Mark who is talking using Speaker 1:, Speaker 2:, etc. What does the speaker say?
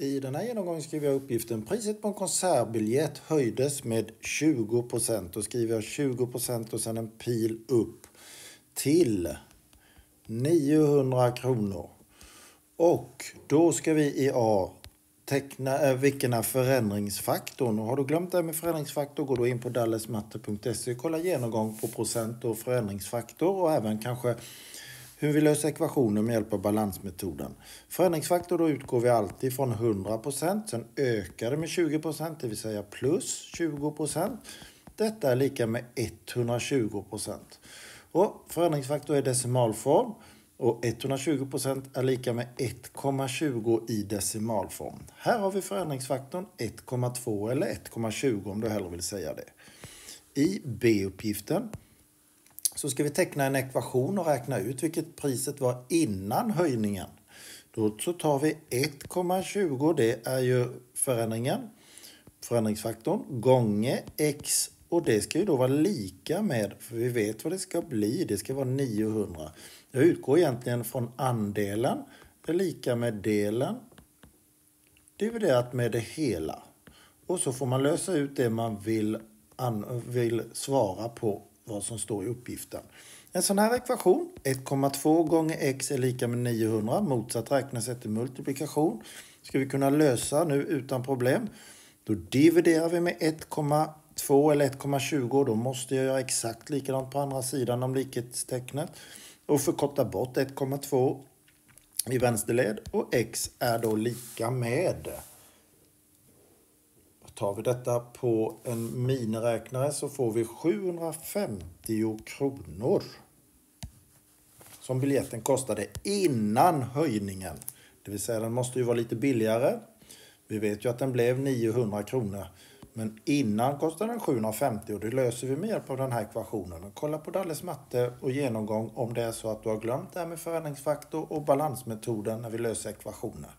Speaker 1: I den här genomgången skriver jag uppgiften priset på en konsertbiljett höjdes med 20% Då skriver jag 20 procent och sen en pil upp till 900 kronor. Och då ska vi i A teckna, äh, vilken är förändringsfaktorn? Och har du glömt det här med förändringsfaktor, gå då in på dallesmatte.se och kolla genomgång på procent och förändringsfaktor och även kanske hur vi löser ekvationer med hjälp av balansmetoden. Förändringsfaktor då utgår vi alltid från 100%, sen ökar det med 20%, det vill säga plus 20%. Detta är lika med 120%. Och förändringsfaktor är decimalform och 120% är lika med 1,20 i decimalform. Här har vi förändringsfaktorn 1,2 eller 1,20 om du hellre vill säga det. I B-uppgiften så ska vi teckna en ekvation och räkna ut vilket priset var innan höjningen. Då så tar vi 1,20, det är ju förändringen, förändringsfaktorn, gånger x och det ska ju då vara lika med, för vi vet vad det ska bli, det ska vara 900. Jag utgår egentligen från andelen, det är lika med delen dividerat med det hela. Och så får man lösa ut det man vill, vill svara på vad som står i uppgiften. En sån här ekvation, 1,2 gånger x är lika med 900, motsatt räknesätt i multiplikation, ska vi kunna lösa nu utan problem. Då dividerar vi med 1,2 eller 1,20 då måste jag göra exakt likadant på andra sidan om likhetstecknet. Och förkorta bort 1,2 i vänsterled. Och x är då lika med Tar vi detta på en miniräknare så får vi 750 kronor. Som biljetten kostade innan höjningen. Det vill säga den måste ju vara lite billigare. Vi vet ju att den blev 900 kronor. Men innan kostade den 750 och det löser vi med hjälp av den här ekvationen. kolla på Dalles matte och genomgång om det är så att du har glömt det här med förändringsfaktor och balansmetoden när vi löser ekvationer.